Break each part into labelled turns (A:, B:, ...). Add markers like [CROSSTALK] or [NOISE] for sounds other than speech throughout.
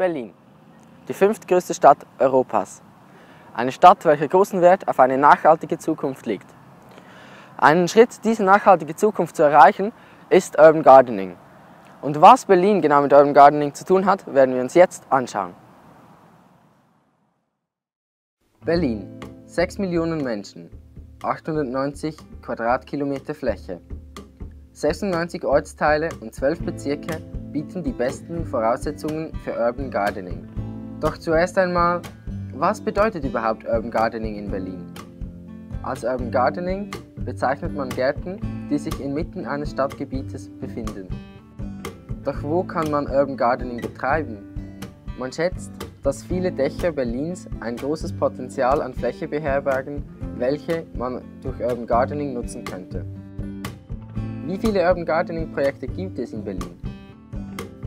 A: Berlin, die fünftgrößte Stadt Europas. Eine Stadt, welche großen Wert auf eine nachhaltige Zukunft legt. Einen Schritt, diese nachhaltige Zukunft zu erreichen, ist Urban Gardening. Und was Berlin genau mit Urban Gardening zu tun hat, werden wir uns jetzt anschauen. Berlin, 6 Millionen Menschen, 890 Quadratkilometer Fläche. 96 Ortsteile und 12 Bezirke bieten die besten Voraussetzungen für Urban Gardening. Doch zuerst einmal, was bedeutet überhaupt Urban Gardening in Berlin? Als Urban Gardening bezeichnet man Gärten, die sich inmitten eines Stadtgebietes befinden. Doch wo kann man Urban Gardening betreiben? Man schätzt, dass viele Dächer Berlins ein großes Potenzial an Fläche beherbergen, welche man durch Urban Gardening nutzen könnte. Wie viele Urban Gardening Projekte gibt es in Berlin?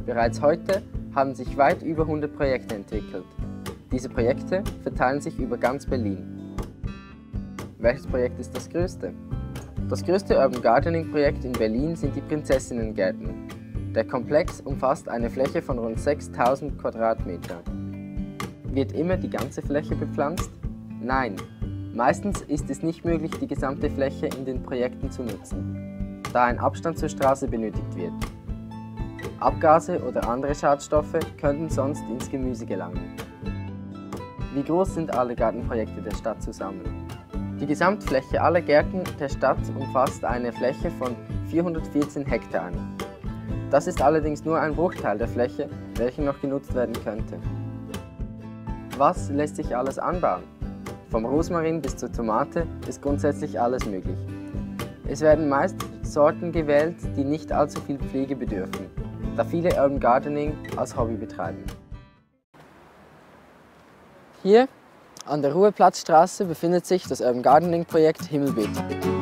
A: Bereits heute haben sich weit über 100 Projekte entwickelt. Diese Projekte verteilen sich über ganz Berlin. Welches Projekt ist das größte? Das größte Urban Gardening Projekt in Berlin sind die Prinzessinnengärten. Der Komplex umfasst eine Fläche von rund 6000 Quadratmeter. Wird immer die ganze Fläche bepflanzt? Nein. Meistens ist es nicht möglich, die gesamte Fläche in den Projekten zu nutzen da ein Abstand zur Straße benötigt wird. Abgase oder andere Schadstoffe könnten sonst ins Gemüse gelangen. Wie groß sind alle Gartenprojekte der Stadt zusammen? Die Gesamtfläche aller Gärten der Stadt umfasst eine Fläche von 414 Hektar. Das ist allerdings nur ein Bruchteil der Fläche, welche noch genutzt werden könnte. Was lässt sich alles anbauen? Vom Rosmarin bis zur Tomate ist grundsätzlich alles möglich. Es werden meist Sorten gewählt, die nicht allzu viel Pflege bedürfen, da viele Urban Gardening als Hobby betreiben. Hier an der Ruheplatzstraße befindet sich das Urban Gardening Projekt Himmelbeet.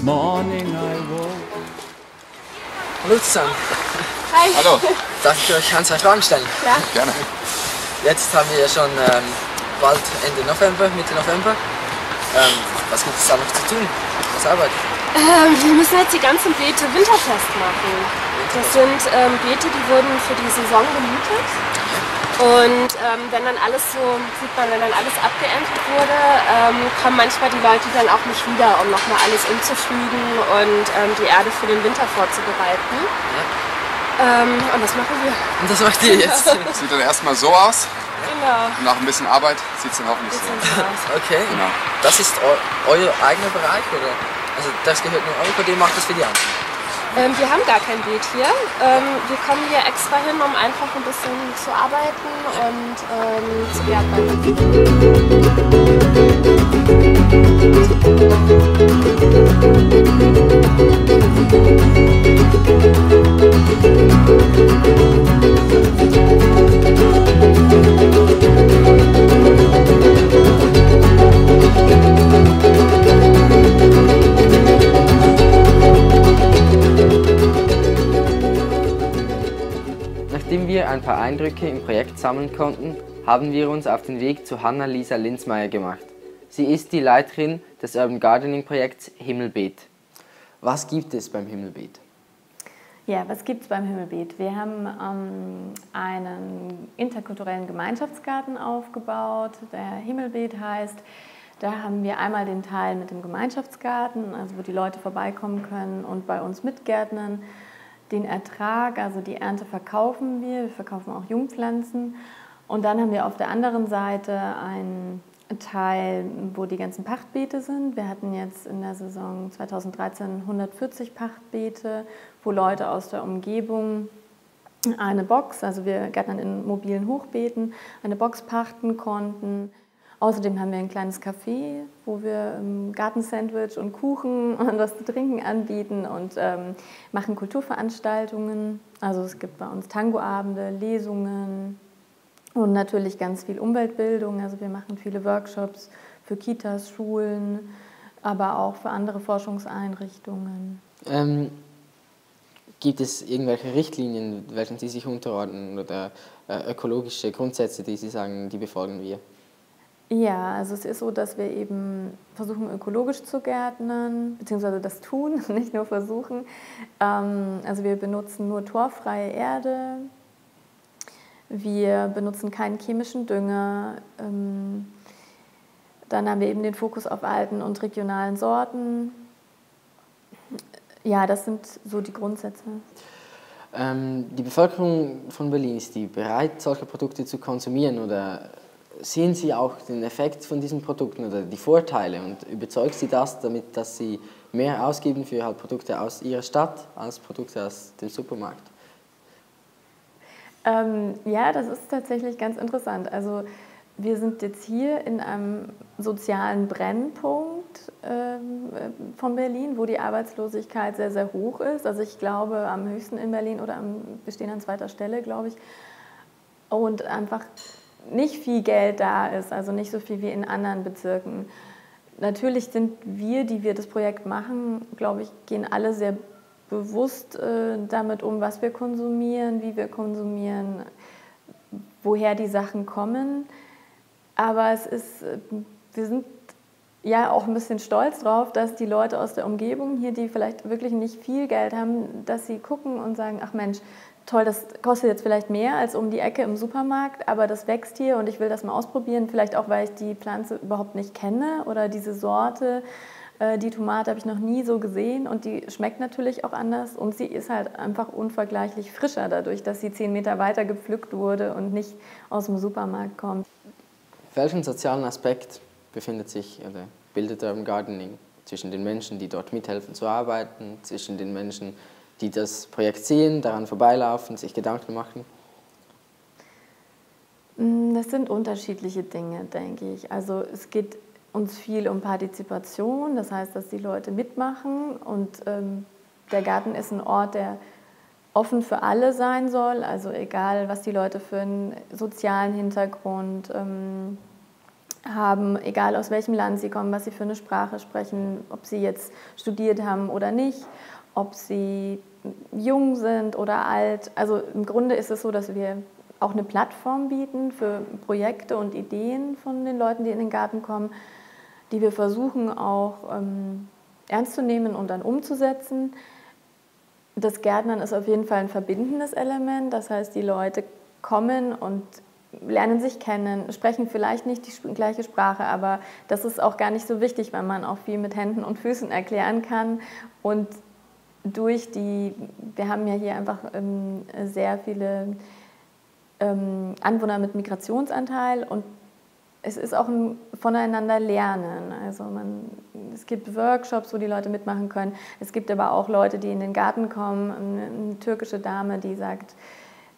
B: This morning I woke.
A: Hallo zusammen.
C: Hi.
D: Hallo.
A: Darf ich euch ein, zwei Fragen stellen?
C: Ja.
D: Gerne.
A: Jetzt haben wir ja schon ähm, bald Ende November, Mitte November. Ähm, was gibt es da noch zu tun? Was arbeitet?
C: Ähm, wir müssen jetzt die ganzen Beete winterfest machen. Das sind ähm, Beete, die wurden für die Saison gemietet. Und ähm, wenn dann alles so, sieht man, wenn dann alles abgeerntet wurde, ähm, kommen manchmal die Leute dann auch nicht wieder, um nochmal alles umzupflügen und ähm, die Erde für den Winter vorzubereiten. Ähm, und das machen wir.
A: Und das macht ihr jetzt? [LAUGHS]
D: Sieht dann erstmal so aus
C: Genau.
D: und nach ein bisschen Arbeit sieht es dann hoffentlich so
C: Bisschen
D: aus.
C: so aus.
A: Okay.
D: Genau.
A: Das ist eu euer eigener Bereich, oder? Also das gehört nur euch, oder ihr macht das für die anderen?
C: Ähm, wir haben gar kein Beet hier. Ähm, wir kommen hier extra hin, um einfach ein bisschen zu arbeiten und ähm, zu bearbeiten.
A: Ein paar Eindrücke im Projekt sammeln konnten, haben wir uns auf den Weg zu Hanna-Lisa Linzmeier gemacht. Sie ist die Leiterin des Urban Gardening Projekts Himmelbeet. Was gibt es beim Himmelbeet?
E: Ja, was gibt es beim Himmelbeet? Wir haben ähm, einen interkulturellen Gemeinschaftsgarten aufgebaut, der Himmelbeet heißt. Da haben wir einmal den Teil mit dem Gemeinschaftsgarten, also wo die Leute vorbeikommen können und bei uns mitgärtnern. Den Ertrag, also die Ernte verkaufen wir, wir verkaufen auch Jungpflanzen. Und dann haben wir auf der anderen Seite einen Teil, wo die ganzen Pachtbeete sind. Wir hatten jetzt in der Saison 2013 140 Pachtbeete, wo Leute aus der Umgebung eine Box, also wir gärtnern in mobilen Hochbeeten, eine Box pachten konnten. Außerdem haben wir ein kleines Café, wo wir ähm, Gartensandwich und Kuchen [LAUGHS] und was zu trinken anbieten und ähm, machen Kulturveranstaltungen. Also es gibt bei uns Tangoabende, Lesungen und natürlich ganz viel Umweltbildung. Also wir machen viele Workshops für Kitas, Schulen, aber auch für andere Forschungseinrichtungen.
A: Ähm, Gibt es irgendwelche Richtlinien, welchen Sie sich unterordnen oder äh, ökologische Grundsätze, die Sie sagen, die befolgen wir?
E: Ja, also es ist so, dass wir eben versuchen, ökologisch zu gärtnern, beziehungsweise das tun, [LAUGHS] nicht nur versuchen. Ähm, also wir benutzen nur torfreie Erde, wir benutzen keinen chemischen Dünger. Ähm, dann haben wir eben den Fokus auf alten und regionalen Sorten. Ja, das sind so die Grundsätze.
A: Ähm, die Bevölkerung von Berlin, ist die bereit, solche Produkte zu konsumieren oder sehen Sie auch den Effekt von diesen Produkten oder die Vorteile und überzeugt Sie das damit, dass Sie mehr ausgeben für halt Produkte aus Ihrer Stadt als Produkte aus dem Supermarkt?
E: Ähm, ja, das ist tatsächlich ganz interessant. Also wir sind jetzt hier in einem sozialen Brennpunkt ähm, von Berlin, wo die Arbeitslosigkeit sehr, sehr hoch ist. Also ich glaube am höchsten in Berlin oder am, wir stehen an zweiter Stelle, glaube ich. Und einfach nicht viel Geld da ist, also nicht so viel wie in anderen Bezirken. Natürlich sind wir, die wir das Projekt machen, glaube ich, gehen alle sehr bewusst äh, damit um, was wir konsumieren, wie wir konsumieren, woher die Sachen kommen. Aber es ist, äh, wir sind ja auch ein bisschen stolz drauf, dass die Leute aus der Umgebung hier, die vielleicht wirklich nicht viel Geld haben, dass sie gucken und sagen, ach Mensch, toll, das kostet jetzt vielleicht mehr als um die Ecke im Supermarkt, aber das wächst hier und ich will das mal ausprobieren. Vielleicht auch, weil ich die Pflanze überhaupt nicht kenne oder diese Sorte. Äh, die Tomate habe ich noch nie so gesehen und die schmeckt natürlich auch anders und sie ist halt einfach unvergleichlich frischer dadurch, dass sie zehn Meter weiter gepflückt wurde und nicht aus dem Supermarkt kommt.
A: Welchen sozialen Aspekt befindet sich oder bildet Urban Gardening zwischen den Menschen, die dort mithelfen zu arbeiten, zwischen den Menschen, die das Projekt sehen, daran vorbeilaufen, sich Gedanken machen?
E: Mm, das sind unterschiedliche Dinge, denke ich. Also es geht uns viel um Partizipation, das heißt, dass die Leute mitmachen und ähm, der Garten ist ein Ort, der offen für alle sein soll, also egal, was die Leute für einen sozialen Hintergrund ähm, haben, egal aus welchem Land sie kommen, was sie für eine Sprache sprechen, ob sie jetzt studiert haben oder nicht, ob sie jung sind oder alt. Also im Grunde ist es so, dass wir auch eine Plattform bieten für Projekte und Ideen von den Leuten, die in den Garten kommen, die wir versuchen auch ähm, ernst zu nehmen und dann umzusetzen. Das Gärtnern ist auf jeden Fall ein verbindendes Element. Das heißt, die Leute kommen und lernen sich kennen, sprechen vielleicht nicht die gleiche Sprache, aber das ist auch gar nicht so wichtig, weil man auch viel mit Händen und Füßen erklären kann und durch die, wir haben ja hier einfach ähm, sehr viele ähm, Anwohner mit Migrationsanteil und es ist auch ein voneinander lernen. Also man, es gibt Workshops, wo die Leute mitmachen können. Es gibt aber auch Leute, die in den Garten kommen. Eine, eine türkische Dame, die sagt,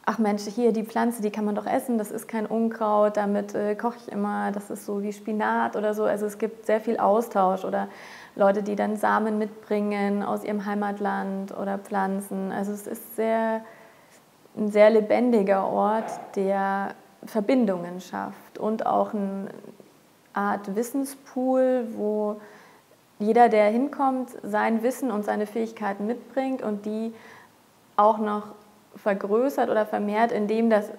E: ach Mensch, hier die Pflanze, die kann man doch essen, das ist kein Unkraut, damit äh, koche ich immer, das ist so wie Spinat oder so. Also es gibt sehr viel Austausch oder Leute, die dann Samen mitbringen aus ihrem Heimatland oder Pflanzen. Also es ist sehr, ein sehr lebendiger Ort, der Verbindungen schafft und auch eine Art Wissenspool, wo jeder, der hinkommt, sein Wissen und seine Fähigkeiten mitbringt und die auch noch vergrößert oder vermehrt, indem das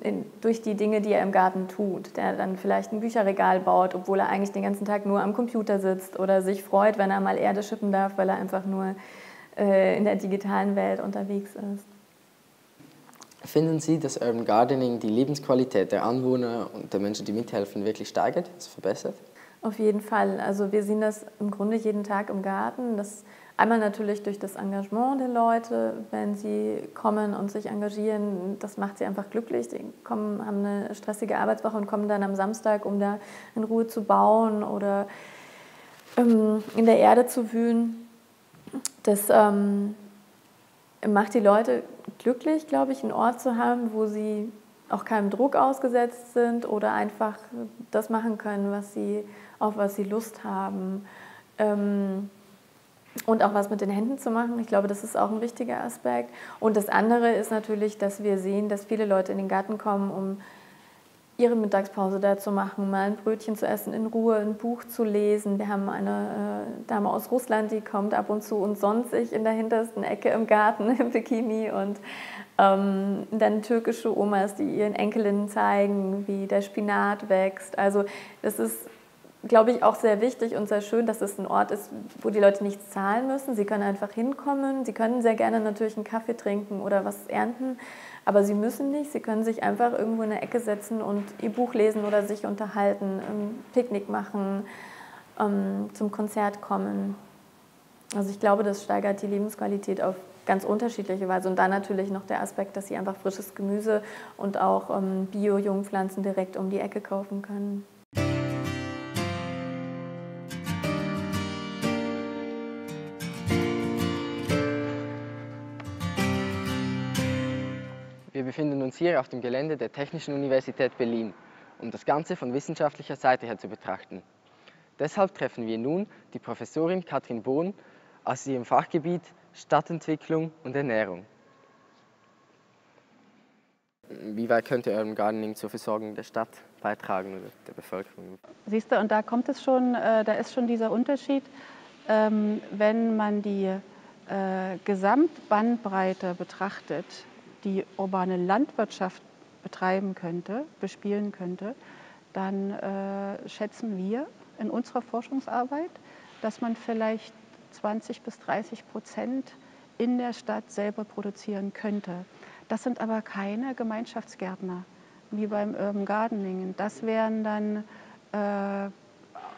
E: in, durch die Dinge, die er im Garten tut. Der dann vielleicht ein Bücherregal baut, obwohl er eigentlich den ganzen Tag nur am Computer sitzt oder sich freut, wenn er mal Erde schippen darf, weil er einfach nur äh, in der digitalen Welt unterwegs ist.
A: Finden Sie, dass Urban Gardening die Lebensqualität der Anwohner und der Menschen, die mithelfen, wirklich steigert, es verbessert?
E: Auf jeden Fall. Also wir sehen das im Grunde jeden Tag im Garten. Das Einmal natürlich durch das Engagement der Leute, wenn sie kommen und sich engagieren, das macht sie einfach glücklich. Sie kommen, haben eine stressige Arbeitswoche und kommen dann am Samstag, um da in Ruhe zu bauen oder ähm, in der Erde zu wühlen. Das ähm, macht die Leute glücklich, glaube ich, einen Ort zu haben, wo sie auch keinem Druck ausgesetzt sind oder einfach das machen können, was sie, auf was sie Lust haben. Ähm, und auch was mit den Händen zu machen. Ich glaube, das ist auch ein wichtiger Aspekt. Und das andere ist natürlich, dass wir sehen, dass viele Leute in den Garten kommen, um ihre Mittagspause da zu machen, mal ein Brötchen zu essen, in Ruhe ein Buch zu lesen. Wir haben eine äh, Dame aus Russland, die kommt ab und zu und sonst sich in der hintersten Ecke im Garten im Bikini und ähm, dann türkische Omas, die ihren Enkelinnen zeigen, wie der Spinat wächst. Also das ist, glaube ich, auch sehr wichtig und sehr schön, dass es ein Ort ist, wo die Leute nichts zahlen müssen. Sie können einfach hinkommen. Sie können sehr gerne natürlich einen Kaffee trinken oder was ernten. Aber sie müssen nicht, sie können sich einfach irgendwo in eine Ecke setzen und ihr Buch lesen oder sich unterhalten, ein Picknick machen, ähm, zum Konzert kommen. Also ich glaube, das steigert die Lebensqualität auf ganz unterschiedliche Weise. Und dann natürlich noch der Aspekt, dass sie einfach frisches Gemüse und auch ähm, Bio-Jungpflanzen direkt um die Ecke kaufen können.
A: Befinden uns hier auf dem Gelände der Technischen Universität Berlin, um das Ganze von wissenschaftlicher Seite her zu betrachten. Deshalb treffen wir nun die Professorin Katrin Bohn aus ihrem Fachgebiet Stadtentwicklung und Ernährung. Wie weit könnte Urban Gardening zur Versorgung der Stadt beitragen oder der Bevölkerung?
F: Siehst du, und da kommt es schon, äh, da ist schon dieser Unterschied, ähm, wenn man die äh, Gesamtbandbreite betrachtet, die urbane Landwirtschaft betreiben könnte, bespielen könnte, dann äh, schätzen wir in unserer Forschungsarbeit, dass man vielleicht 20 bis 30 Prozent in der Stadt selber produzieren könnte. Das sind aber keine Gemeinschaftsgärtner wie beim Urban Gardening. Das wären dann äh,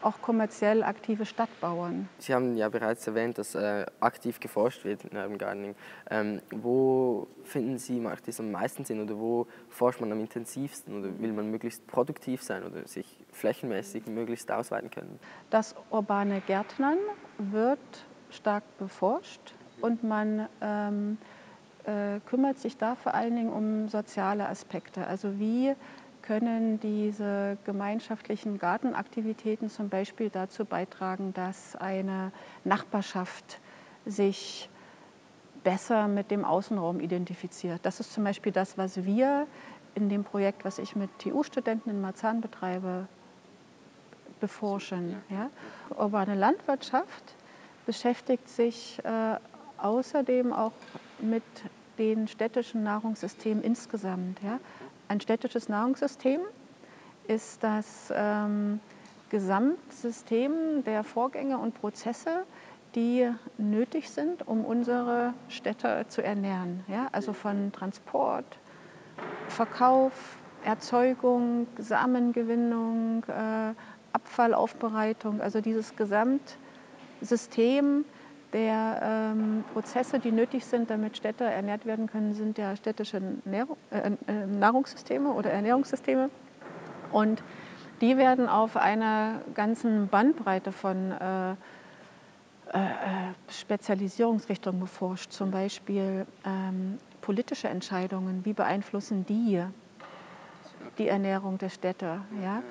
F: auch kommerziell aktive Stadtbauern.
A: Sie haben ja bereits erwähnt, dass äh, aktiv geforscht wird in Urban Gardening. Ähm, wo finden Sie macht das am meisten Sinn oder wo forscht man am intensivsten oder will man möglichst produktiv sein oder sich flächenmäßig möglichst ausweiten können?
F: Das urbane Gärtnern wird stark beforscht und man ähm, äh, kümmert sich da vor allen Dingen um soziale Aspekte. Also wie können diese gemeinschaftlichen Gartenaktivitäten zum Beispiel dazu beitragen, dass eine Nachbarschaft sich besser mit dem Außenraum identifiziert. Das ist zum Beispiel das, was wir in dem Projekt, was ich mit TU-Studenten in Marzahn betreibe, beforschen. Ja? Urbane Landwirtschaft beschäftigt sich äh, außerdem auch mit den städtischen Nahrungssystemen insgesamt. Ja? Ein städtisches Nahrungssystem ist das ähm, Gesamtsystem der Vorgänge und Prozesse, die nötig sind, um unsere Städte zu ernähren. Ja? Also von Transport, Verkauf, Erzeugung, Samengewinnung, äh, Abfallaufbereitung, also dieses Gesamtsystem der ähm, Prozesse, die nötig sind, damit Städte ernährt werden können, sind ja städtische Nährung, äh, äh, Nahrungssysteme oder Ernährungssysteme. Und die werden auf einer ganzen Bandbreite von äh, äh, Spezialisierungsrichtungen beforscht. Zum Beispiel ähm, politische Entscheidungen, wie beeinflussen die die Ernährung der Städte? Ja?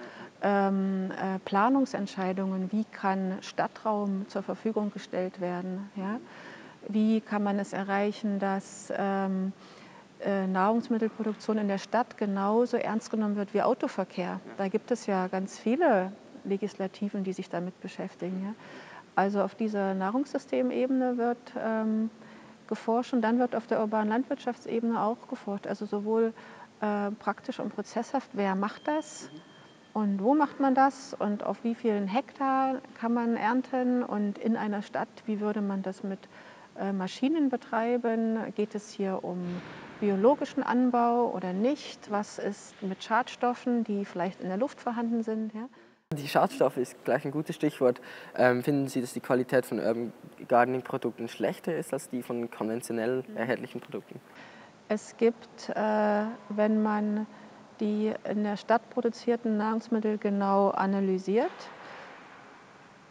F: Ähm, äh, Planungsentscheidungen, wie kann Stadtraum zur Verfügung gestellt werden, ja? wie kann man es erreichen, dass ähm, äh, Nahrungsmittelproduktion in der Stadt genauso ernst genommen wird wie Autoverkehr. Da gibt es ja ganz viele Legislativen, die sich damit beschäftigen. Ja? Also auf dieser Nahrungssystemebene wird ähm, geforscht und dann wird auf der urbanen Landwirtschaftsebene auch geforscht. Also sowohl äh, praktisch und prozesshaft, wer macht das? Und wo macht man das und auf wie vielen Hektar kann man ernten und in einer Stadt, wie würde man das mit äh, Maschinen betreiben? Geht es hier um biologischen Anbau oder nicht? Was ist mit Schadstoffen, die vielleicht in der Luft vorhanden sind? Ja?
A: Die Schadstoffe ist gleich ein gutes Stichwort. Ähm, finden Sie, dass die Qualität von Urban Gardening Produkten schlechter ist als die von konventionell erhältlichen Produkten?
F: Es gibt, äh, wenn man die in der Stadt produzierten Nahrungsmittel genau analysiert.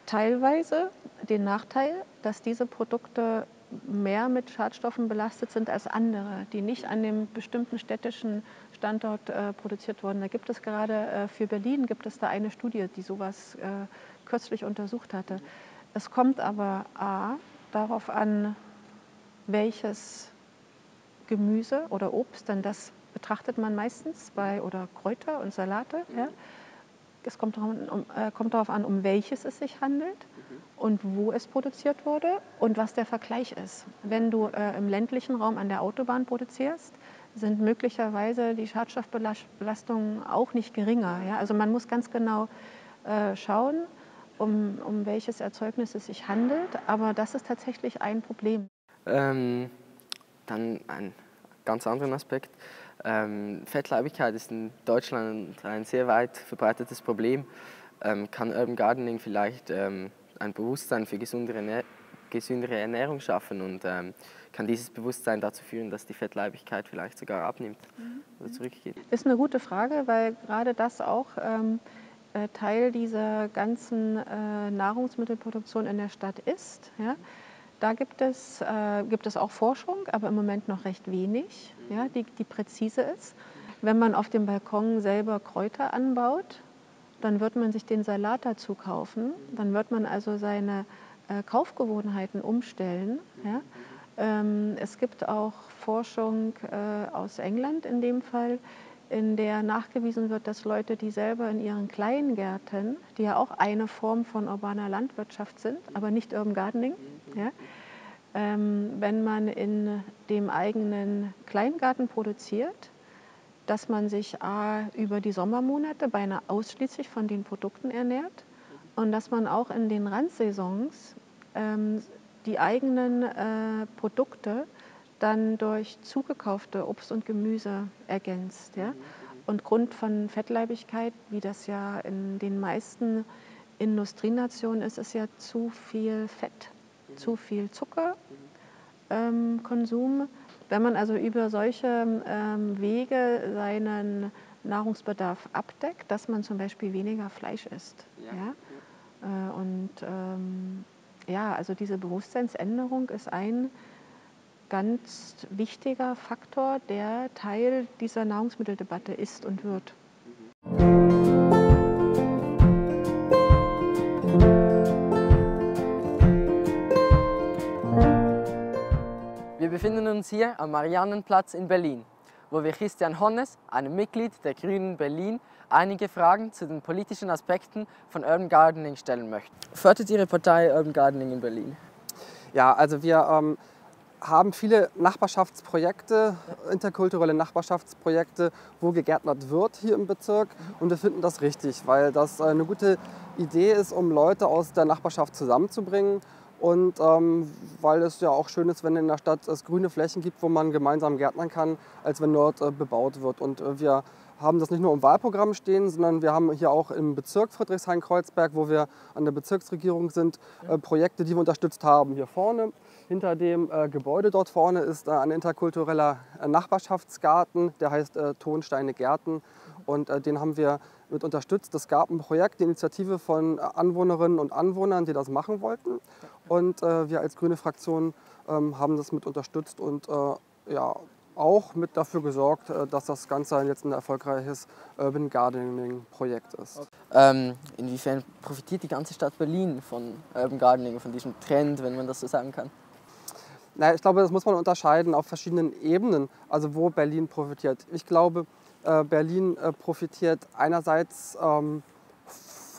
F: Teilweise den Nachteil, dass diese Produkte mehr mit Schadstoffen belastet sind als andere, die nicht an dem bestimmten städtischen Standort äh, produziert wurden. Da gibt es gerade äh, für Berlin gibt es da eine Studie, die sowas äh, kürzlich untersucht hatte. Es kommt aber a darauf an, welches Gemüse oder Obst dann das betrachtet man meistens bei oder Kräuter und Salate. Ja. Es kommt darauf, um, äh, kommt darauf an, um welches es sich handelt und wo es produziert wurde und was der Vergleich ist. Wenn du äh, im ländlichen Raum an der Autobahn produzierst, sind möglicherweise die Schadstoffbelastungen auch nicht geringer. Ja? Also man muss ganz genau äh, schauen, um, um welches Erzeugnis es sich handelt, aber das ist tatsächlich ein Problem.
A: Ähm, dann ein ganz anderen Aspekt. Ähm, Fettleibigkeit ist in Deutschland ein sehr weit verbreitetes Problem. Ähm, kann Urban Gardening vielleicht ähm, ein Bewusstsein für gesundere, gesündere Ernährung schaffen und ähm, kann dieses Bewusstsein dazu führen, dass die Fettleibigkeit vielleicht sogar abnimmt mhm. oder zurückgeht?
F: Ist eine gute Frage, weil gerade das auch ähm, äh, Teil dieser ganzen äh, Nahrungsmittelproduktion in der Stadt ist. Ja? Da gibt es, äh, gibt es auch Forschung, aber im Moment noch recht wenig, ja, die, die präzise ist. Wenn man auf dem Balkon selber Kräuter anbaut, dann wird man sich den Salat dazu kaufen. Dann wird man also seine äh, Kaufgewohnheiten umstellen. Ja. Ähm, es gibt auch Forschung äh, aus England in dem Fall, in der nachgewiesen wird, dass Leute, die selber in ihren Kleingärten, die ja auch eine Form von urbaner Landwirtschaft sind, aber nicht Urban Gardening, ja, ähm, wenn man in dem eigenen Kleingarten produziert, dass man sich A, über die Sommermonate beinahe ausschließlich von den Produkten ernährt und dass man auch in den Randsaisons ähm, die eigenen äh, Produkte dann durch zugekaufte Obst und Gemüse ergänzt. Ja? Und Grund von Fettleibigkeit, wie das ja in den meisten Industrienationen ist, ist ja zu viel Fett, zu viel Zuckerkonsum. Ähm, Wenn man also über solche ähm, Wege seinen Nahrungsbedarf abdeckt, dass man zum Beispiel weniger Fleisch isst. Ja. ja? Äh, und ähm, ja, also diese Bewusstseinsänderung ist ein ganz wichtiger Faktor, der Teil dieser Nahrungsmitteldebatte ist und wird.
A: Befinden uns hier am Mariannenplatz in Berlin, wo wir Christian Honnes, einem Mitglied der Grünen Berlin, einige Fragen zu den politischen Aspekten von Urban Gardening stellen möchten. Fördert Ihre Partei Urban Gardening in Berlin?
G: Ja, also wir ähm, haben viele Nachbarschaftsprojekte, interkulturelle Nachbarschaftsprojekte, wo gegärtnert wird hier im Bezirk. Und wir finden das richtig, weil das eine gute Idee ist, um Leute aus der Nachbarschaft zusammenzubringen. Und ähm, weil es ja auch schön ist, wenn in der Stadt es grüne Flächen gibt, wo man gemeinsam gärtnern kann, als wenn dort äh, bebaut wird. Und äh, wir haben das nicht nur im Wahlprogramm stehen, sondern wir haben hier auch im Bezirk Friedrichshain-Kreuzberg, wo wir an der Bezirksregierung sind, äh, Projekte, die wir unterstützt haben. Hier vorne hinter dem äh, Gebäude dort vorne ist äh, ein interkultureller äh, Nachbarschaftsgarten, der heißt äh, Tonsteine Gärten. Und äh, den haben wir mit unterstützt. Es gab ein Projekt, die Initiative von Anwohnerinnen und Anwohnern, die das machen wollten. Und wir als grüne Fraktion ähm, haben das mit unterstützt und ja, auch mit dafür gesorgt, dass das Ganze jetzt ein erfolgreiches Urban Gardening Projekt ist.
A: Ähm, inwiefern profitiert die ganze Stadt Berlin von Urban Gardening, von diesem Trend, wenn man das so sagen kann?
G: Naja, ich glaube, das muss man unterscheiden auf verschiedenen Ebenen, also wo Berlin profitiert. Ich glaube, äh, Berlin äh, profitiert einerseits ähm,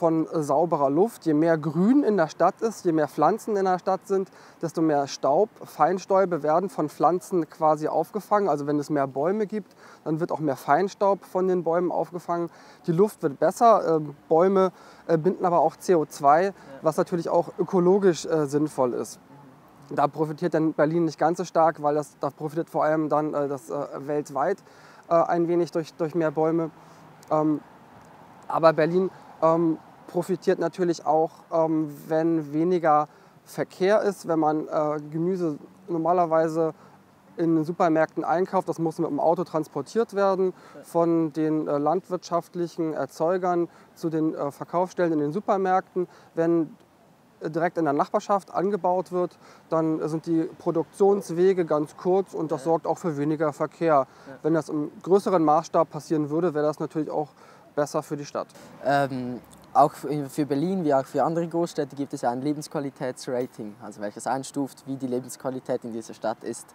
G: von sauberer Luft. Je mehr Grün in der Stadt ist, je mehr Pflanzen in der Stadt sind, desto mehr Staub, Feinstäube werden von Pflanzen quasi aufgefangen. Also wenn es mehr Bäume gibt, dann wird auch mehr Feinstaub von den Bäumen aufgefangen. Die Luft wird besser. Ähm, Bäume äh, binden aber auch CO2, was natürlich auch ökologisch sinnvoll ist. Da profitiert dann Berlin nicht ganz so stark, weil das, da profitiert vor allem dann äh, das äh, weltweit äh, ein wenig durch, durch mehr Bäume. Ähm, aber Berlin ähm, profitiert natürlich auch, ähm, wenn weniger Verkehr ist, wenn man äh, Gemüse normalerweise in den Supermärkten einkauft, das muss mit dem Auto transportiert werden von den äh, landwirtschaftlichen Erzeugern zu den äh, Verkaufsstellen in den Supermärkten. Wenn direkt in der Nachbarschaft angebaut wird, dann sind die Produktionswege ganz kurz und das sorgt auch für weniger Verkehr. Wenn das im größeren Maßstab passieren würde, wäre das natürlich auch besser für die Stadt.
A: Ähm, auch für Berlin wie auch für andere Großstädte gibt es ein Lebensqualitätsrating, also welches einstuft, wie die Lebensqualität in dieser Stadt ist.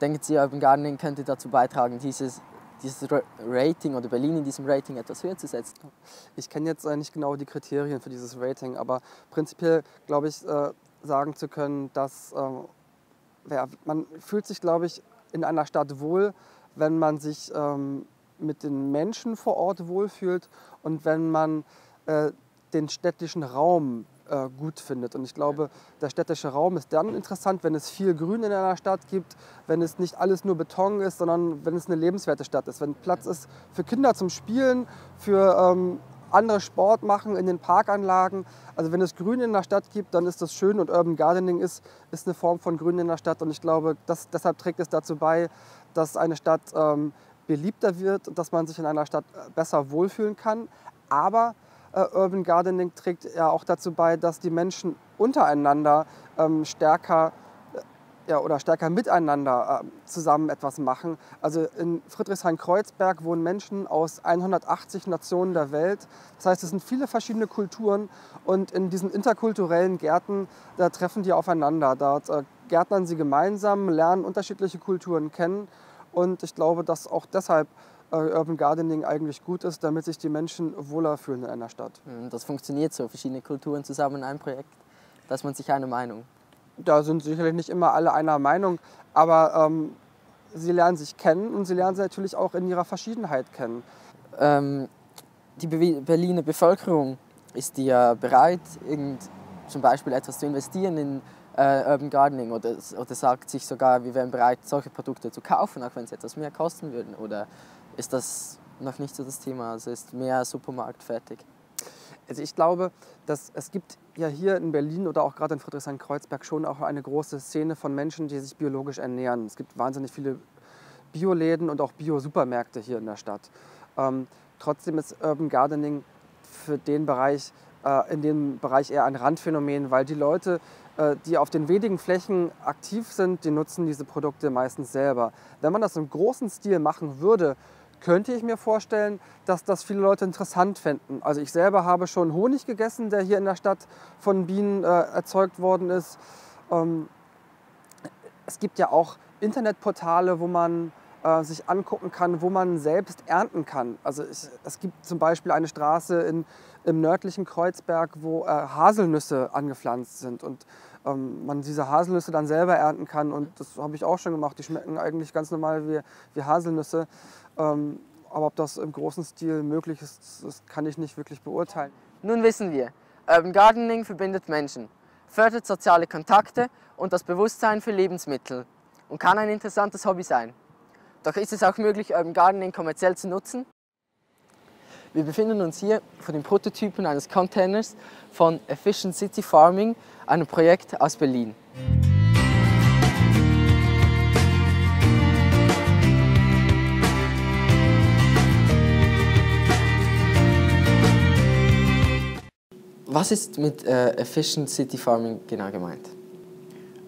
A: Denken Sie, Urban Gardening könnte dazu beitragen, dieses dieses Rating oder Berlin in diesem Rating etwas höher zu setzen?
G: Ich kenne jetzt nicht genau die Kriterien für dieses Rating, aber prinzipiell glaube ich, sagen zu können, dass ja, man fühlt sich, glaube ich, in einer Stadt wohl, wenn man sich ähm, mit den Menschen vor Ort wohlfühlt und wenn man äh, den städtischen Raum äh, gut findet. Und ich glaube, der städtische Raum ist dann interessant, wenn es viel Grün in einer Stadt gibt, wenn es nicht alles nur Beton ist, sondern wenn es eine lebenswerte Stadt ist, wenn Platz ist für Kinder zum Spielen, für ähm, andere Sport machen in den Parkanlagen. Also wenn es Grün in der Stadt gibt, dann ist das schön und Urban Gardening ist, ist eine Form von Grün in der Stadt und ich glaube, das, deshalb trägt es dazu bei, dass eine Stadt ähm, beliebter wird und dass man sich in einer Stadt äh, besser wohlfühlen kann. Aber Urban Gardening trägt ja auch dazu bei, dass die Menschen untereinander ähm, stärker ja, oder stärker miteinander äh, zusammen etwas machen. Also in Friedrichshain-Kreuzberg wohnen Menschen aus 180 Nationen der Welt. Das heißt, es sind viele verschiedene Kulturen und in diesen interkulturellen Gärten, da treffen die aufeinander. Dort äh, gärtnern sie gemeinsam, lernen unterschiedliche Kulturen kennen und ich glaube, dass auch deshalb äh, Urban Gardening eigentlich gut ist, damit sich die Menschen wohler fühlen in einer Stadt.
A: Hm, das funktioniert so, verschiedene Kulturen zusammen in einem Projekt. Da ist man sich eine Meinung
G: da sind sicherlich nicht immer alle einer Meinung, aber ähm, sie lernen sich kennen und sie lernen sie natürlich auch in ihrer Verschiedenheit kennen.
A: Ähm, die Berliner Bevölkerung ist die ja bereit, irgend, zum Beispiel etwas zu investieren in äh, Urban Gardening oder, oder sagt sich sogar, wir wären bereit, solche Produkte zu kaufen, auch wenn sie etwas mehr kosten würden? Oder ist das noch nicht so das Thema? Also ist mehr Supermarkt fertig?
G: Also ich glaube, dass es gibt ja hier in Berlin oder auch gerade in Friedrichshain-Kreuzberg schon auch eine große Szene von Menschen, die sich biologisch ernähren. Es gibt wahnsinnig viele Bioläden und auch Bio-Supermärkte hier in der Stadt. Ähm, trotzdem ist Urban Gardening für den Bereich, äh, in dem Bereich eher ein Randphänomen, weil die Leute, äh, die auf den wenigen Flächen aktiv sind, die nutzen diese Produkte meistens selber. Wenn man das im großen Stil machen würde, könnte ich mir vorstellen, dass das viele Leute interessant fänden. Also ich selber habe schon Honig gegessen, der hier in der Stadt von Bienen äh, erzeugt worden ist. Ähm, es gibt ja auch Internetportale, wo man äh, sich angucken kann, wo man selbst ernten kann. Also ich, es gibt zum Beispiel eine Straße in, im nördlichen Kreuzberg, wo äh, Haselnüsse angepflanzt sind und ähm, man diese Haselnüsse dann selber ernten kann. Und das habe ich auch schon gemacht. Die schmecken eigentlich ganz normal wie, wie Haselnüsse. Ähm, aber ob das im großen Stil möglich ist, das kann ich nicht wirklich beurteilen.
A: Nun wissen wir, Urban Gardening verbindet Menschen, fördert soziale Kontakte und das Bewusstsein für Lebensmittel und kann ein interessantes Hobby sein. Doch ist es auch möglich, Urban Gardening kommerziell zu nutzen? Wir befinden uns hier vor den Prototypen eines Containers von Efficient City Farming, einem Projekt aus Berlin. Was ist mit äh, Efficient City Farming genau gemeint?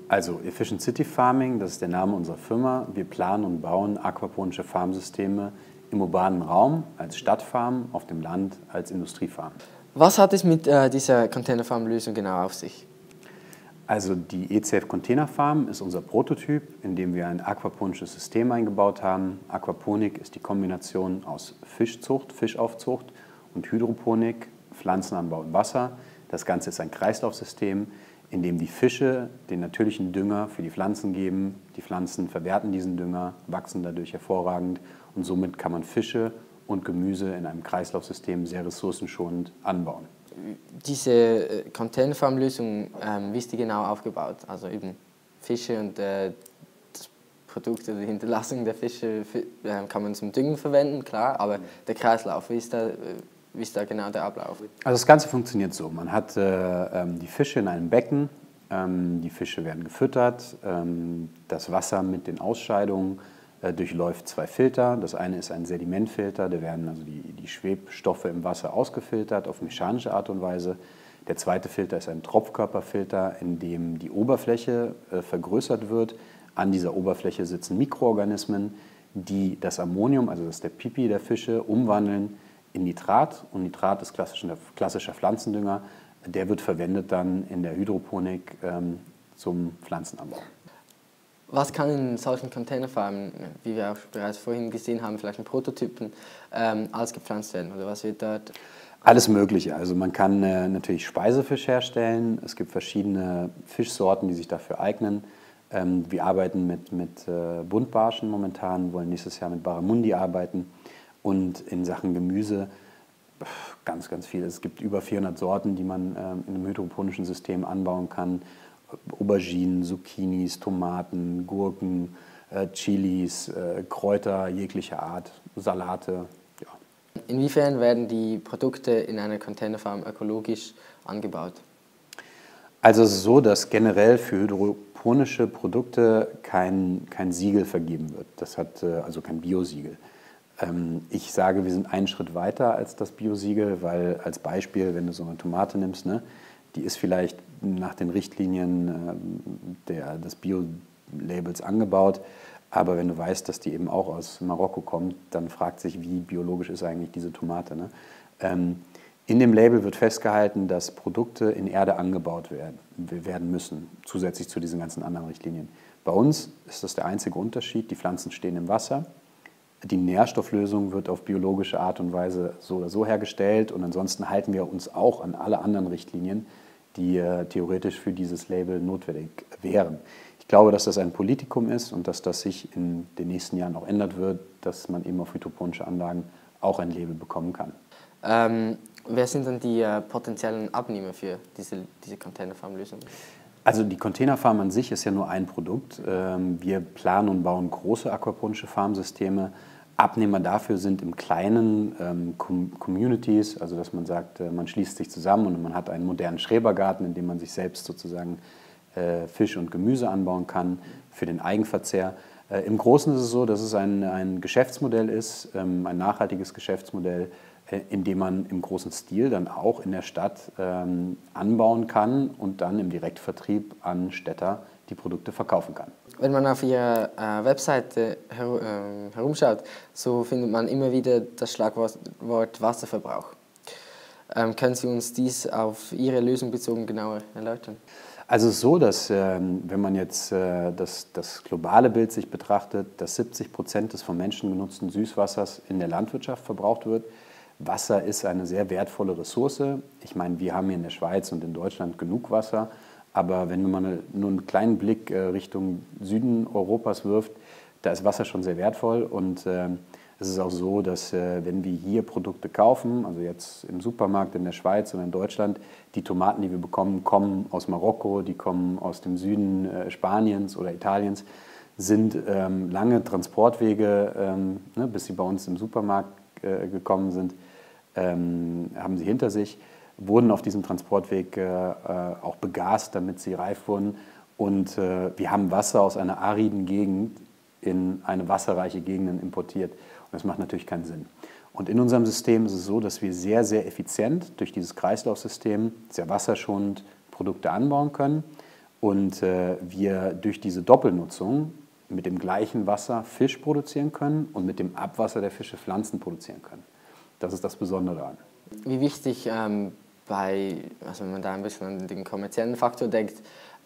H: Also Efficient City Farming, das ist der Name unserer Firma. Wir planen und bauen aquaponische Farmsysteme im urbanen Raum als Stadtfarm, auf dem Land als Industriefarm.
A: Was hat es mit äh, dieser Containerfarm-Lösung genau auf sich?
H: Also die ECF Containerfarm ist unser Prototyp, in dem wir ein aquaponisches System eingebaut haben. Aquaponik ist die Kombination aus Fischzucht, Fischaufzucht und Hydroponik, Pflanzenanbau im Wasser. Das Ganze ist ein Kreislaufsystem, in dem die Fische den natürlichen Dünger für die Pflanzen geben. Die Pflanzen verwerten diesen Dünger, wachsen dadurch hervorragend und somit kann man Fische und Gemüse in einem Kreislaufsystem sehr ressourcenschonend anbauen.
A: Diese äh, Containerfarm-Lösung, ähm, wie ist die genau aufgebaut? Also eben Fische und äh, das Produkt oder die Hinterlassung der Fische äh, kann man zum Düngen verwenden, klar, aber der Kreislauf, wie ist äh, wie ist da genau der Ablauf?
H: Also das Ganze funktioniert so. Man hat äh, ähm, die Fische in einem Becken, ähm, die Fische werden gefüttert, ähm, das Wasser mit den Ausscheidungen äh, durchläuft zwei Filter. Das eine ist ein Sedimentfilter, da werden also die, die Schwebstoffe im Wasser ausgefiltert auf mechanische Art und Weise. Der zweite Filter ist ein Tropfkörperfilter, in dem die Oberfläche äh, vergrößert wird. An dieser Oberfläche sitzen Mikroorganismen, die das Ammonium, also das ist der Pipi der Fische, umwandeln in Nitrat und Nitrat ist klassischer, klassischer Pflanzendünger. Der wird verwendet dann in der Hydroponik ähm, zum Pflanzenanbau.
A: Was kann in solchen Containerfarmen, wie wir auch bereits vorhin gesehen haben, vielleicht in Prototypen, ähm, alles gepflanzt werden? Oder was wird dort?
H: Alles Mögliche. Also man kann äh, natürlich Speisefisch herstellen. Es gibt verschiedene Fischsorten, die sich dafür eignen. Ähm, wir arbeiten mit, mit äh, Buntbarschen momentan, wollen nächstes Jahr mit Barramundi arbeiten. Und in Sachen Gemüse ganz, ganz viel. Es gibt über 400 Sorten, die man ähm, in einem hydroponischen System anbauen kann. Auberginen, Zucchinis, Tomaten, Gurken, äh, Chilis, äh, Kräuter jeglicher Art, Salate. Ja.
A: Inwiefern werden die Produkte in einer Containerfarm ökologisch angebaut?
H: Also es ist so, dass generell für hydroponische Produkte kein, kein Siegel vergeben wird. Das hat äh, also kein Biosiegel. Ähm, ich sage, wir sind einen Schritt weiter als das Biosiegel, weil als Beispiel, wenn du so eine Tomate nimmst, ne, die ist vielleicht nach den Richtlinien äh, der, des Bio-Labels angebaut. Aber wenn du weißt, dass die eben auch aus Marokko kommt, dann fragt sich, wie biologisch ist eigentlich diese Tomate. Ne? Ähm, in dem Label wird festgehalten, dass Produkte in Erde angebaut werden, werden müssen, zusätzlich zu diesen ganzen anderen Richtlinien. Bei uns ist das der einzige Unterschied. Die Pflanzen stehen im Wasser. Die Nährstofflösung wird auf biologische Art und Weise so oder so hergestellt. Und ansonsten halten wir uns auch an alle anderen Richtlinien, die äh, theoretisch für dieses Label notwendig wären. Ich glaube, dass das ein Politikum ist und dass das sich in den nächsten Jahren auch ändern wird, dass man eben auf hydroponische Anlagen auch ein Label bekommen kann.
A: Ähm, wer sind dann die äh, potenziellen Abnehmer für diese, diese Containerfarm-Lösung?
H: Also die Containerfarm an sich ist ja nur ein Produkt. Ähm, wir planen und bauen große aquaponische Farmsysteme Abnehmer dafür sind im Kleinen ähm, Communities, also dass man sagt, äh, man schließt sich zusammen und man hat einen modernen Schrebergarten, in dem man sich selbst sozusagen äh, Fisch und Gemüse anbauen kann für den Eigenverzehr. Äh, Im Großen ist es so, dass es ein, ein Geschäftsmodell ist, ähm, ein nachhaltiges Geschäftsmodell, äh, in dem man im großen Stil dann auch in der Stadt ähm, anbauen kann und dann im Direktvertrieb an Städter die Produkte verkaufen kann.
A: Wenn man auf Ihrer äh, Webseite her äh, herumschaut, so findet man immer wieder das Schlagwort Wasserverbrauch. Ähm, können Sie uns dies auf Ihre Lösung bezogen genauer erläutern?
H: Also so, dass ähm, wenn man jetzt äh, das, das globale Bild sich betrachtet, dass 70 Prozent des von Menschen genutzten Süßwassers in der Landwirtschaft verbraucht wird. Wasser ist eine sehr wertvolle Ressource. Ich meine, wir haben hier in der Schweiz und in Deutschland genug Wasser. Aber wenn man nur einen kleinen Blick äh, Richtung Süden Europas wirft, da ist Wasser schon sehr wertvoll. Und äh, es ist auch so, dass äh, wenn wir hier Produkte kaufen, also jetzt im Supermarkt in der Schweiz oder in Deutschland, die Tomaten, die wir bekommen, kommen aus Marokko, die kommen aus dem Süden äh, Spaniens oder Italiens, sind ähm, lange Transportwege, ähm, ne, bis sie bei uns im Supermarkt gekommen sind, ähm, haben sie hinter sich wurden auf diesem Transportweg äh, äh, auch begast, damit sie reif wurden. Und äh, wir haben Wasser aus einer ariden Gegend in eine wasserreiche Gegend importiert. Und das macht natürlich keinen Sinn. Und in unserem System ist es so, dass wir sehr, sehr effizient durch dieses Kreislaufsystem sehr wasserschonend Produkte anbauen können und äh, wir durch diese Doppelnutzung mit dem gleichen Wasser Fisch produzieren können und mit dem Abwasser der Fische Pflanzen produzieren können. Das ist das Besondere daran.
A: Wie wichtig ähm, bei, also wenn man da ein bisschen an den kommerziellen Faktor denkt,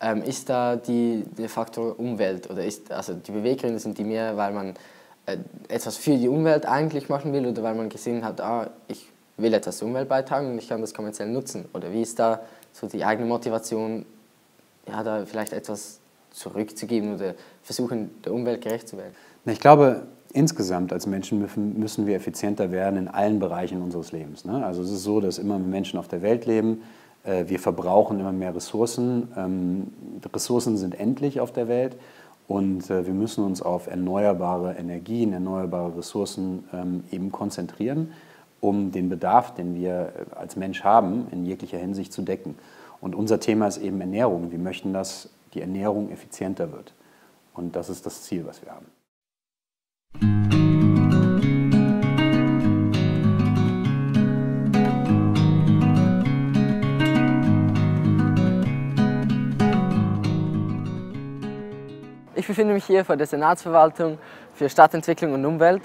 A: ähm, ist da die, der Faktor Umwelt oder ist, also die Beweggründe sind die mehr, weil man äh, etwas für die Umwelt eigentlich machen will oder weil man gesehen hat, ah, ich will etwas zur Umwelt beitragen und ich kann das kommerziell nutzen? Oder wie ist da so die eigene Motivation, ja, da vielleicht etwas zurückzugeben oder versuchen, der Umwelt gerecht zu werden?
H: Ich glaube, insgesamt als Menschen müssen, wir effizienter werden in allen Bereichen unseres Lebens. Ne? Also es ist so, dass immer mehr Menschen auf der Welt leben. Äh, wir verbrauchen immer mehr Ressourcen. Ähm, Ressourcen sind endlich auf der Welt und äh, wir müssen uns auf erneuerbare Energien, erneuerbare Ressourcen ähm, eben konzentrieren, um den Bedarf, den wir äh, als Mensch haben, in jeglicher Hinsicht zu decken. Und unser Thema ist eben Ernährung. Wir möchten, dass die Ernährung effizienter wird. Und das ist das Ziel, was wir haben.
A: Ich befinde mich hier vor der Senatsverwaltung für Stadtentwicklung und Umwelt,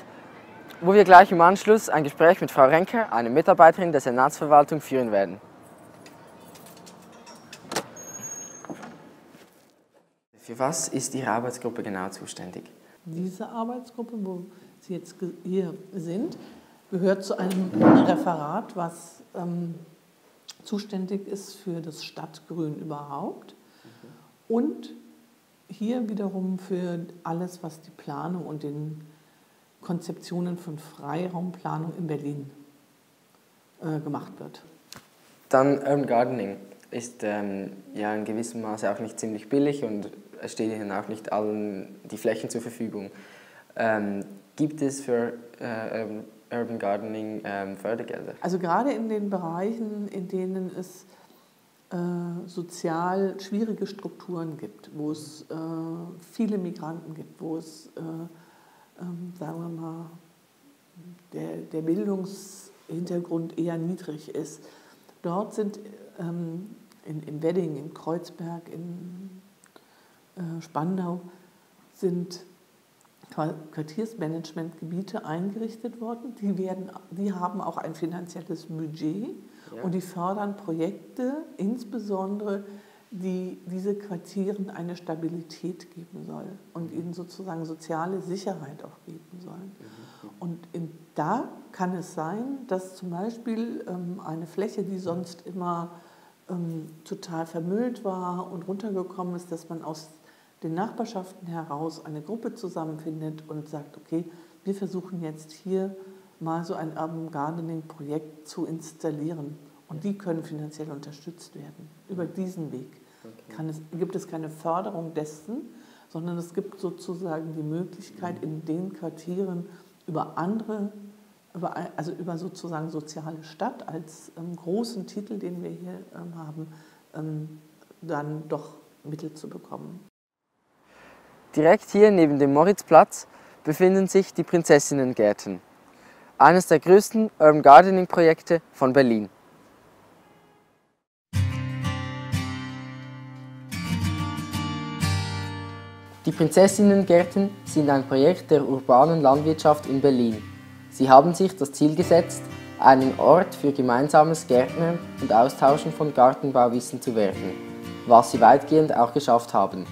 A: wo wir gleich im Anschluss ein Gespräch mit Frau Renker, einer Mitarbeiterin der Senatsverwaltung, führen werden. Für was ist Ihre Arbeitsgruppe genau zuständig?
I: Diese Arbeitsgruppe, wo Sie jetzt hier sind, gehört zu einem Referat, was ähm, zuständig ist für das Stadtgrün überhaupt und hier wiederum für alles, was die Planung und den Konzeptionen von Freiraumplanung in Berlin äh, gemacht wird.
A: Dann Urban Gardening ist ähm, ja in gewissem Maße auch nicht ziemlich billig und stehen auch nicht allen die Flächen zur Verfügung. Ähm, gibt es für äh, Urban Gardening ähm, Fördergelder?
I: Also gerade in den Bereichen, in denen es äh, sozial schwierige Strukturen gibt, wo es äh, viele Migranten gibt, wo es, äh, ähm, sagen wir mal, der, der Bildungshintergrund eher niedrig ist. Dort sind ähm, in, in Wedding, in Kreuzberg, in Spandau sind Quartiersmanagementgebiete eingerichtet worden. Die, werden, die haben auch ein finanzielles Budget ja. und die fördern Projekte, insbesondere die diese Quartieren eine Stabilität geben soll und ihnen sozusagen soziale Sicherheit auch geben sollen. Mhm. Und in, da kann es sein, dass zum Beispiel ähm, eine Fläche, die sonst immer ähm, total vermüllt war und runtergekommen ist, dass man aus den Nachbarschaften heraus eine Gruppe zusammenfindet und sagt, okay, wir versuchen jetzt hier mal so ein Urban Gardening Projekt zu installieren. Und die können finanziell unterstützt werden. Über diesen Weg okay. es, gibt es keine Förderung dessen, sondern es gibt sozusagen die Möglichkeit, in den Quartieren über andere, über, also über sozusagen soziale Stadt als ähm, großen Titel, den wir hier ähm, haben, ähm, dann doch Mittel zu bekommen.
A: Direkt hier neben dem Moritzplatz befinden sich die Prinzessinnengärten, eines der größten Urban Gardening Projekte von Berlin. Die Prinzessinnengärten sind ein Projekt der urbanen Landwirtschaft in Berlin. Sie haben sich das Ziel gesetzt, einen Ort für gemeinsames Gärtnern und Austauschen von Gartenbauwissen zu werden, was sie weitgehend auch geschafft haben.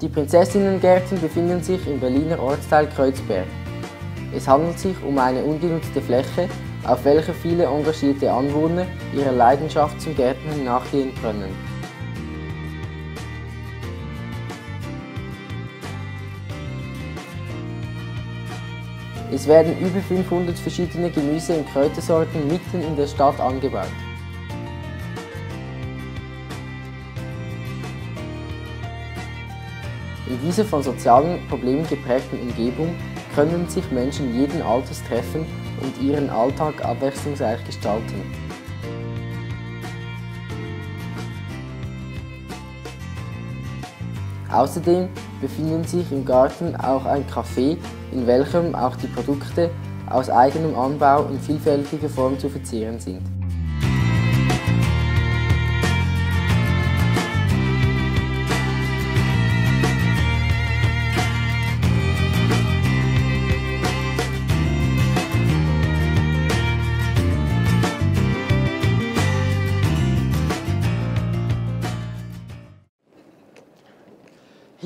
A: Die Prinzessinnengärten befinden sich im Berliner Ortsteil Kreuzberg. Es handelt sich um eine ungenutzte Fläche, auf welcher viele engagierte Anwohner ihrer Leidenschaft zum Gärtnern nachgehen können. Es werden über 500 verschiedene Gemüse- und Kräutersorten mitten in der Stadt angebaut. In dieser von sozialen Problemen geprägten Umgebung können sich Menschen jeden Alters treffen und ihren Alltag abwechslungsreich gestalten. Außerdem befinden sich im Garten auch ein Café, in welchem auch die Produkte aus eigenem Anbau in vielfältiger Form zu verzehren sind.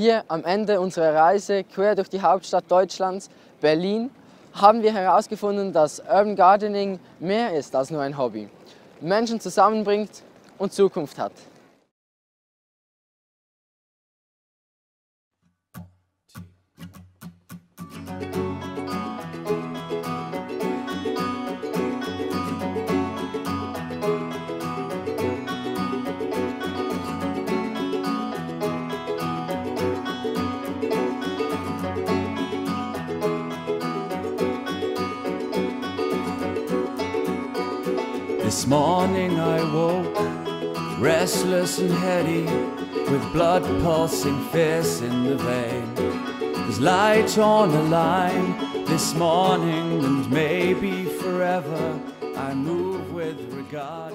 A: Hier am Ende unserer Reise quer durch die Hauptstadt Deutschlands, Berlin, haben wir herausgefunden, dass Urban Gardening mehr ist als nur ein Hobby, Menschen zusammenbringt und Zukunft hat.
B: This morning I woke restless and heady, with blood pulsing fierce in the vein. There's light on a line this morning, and maybe forever I move with regard.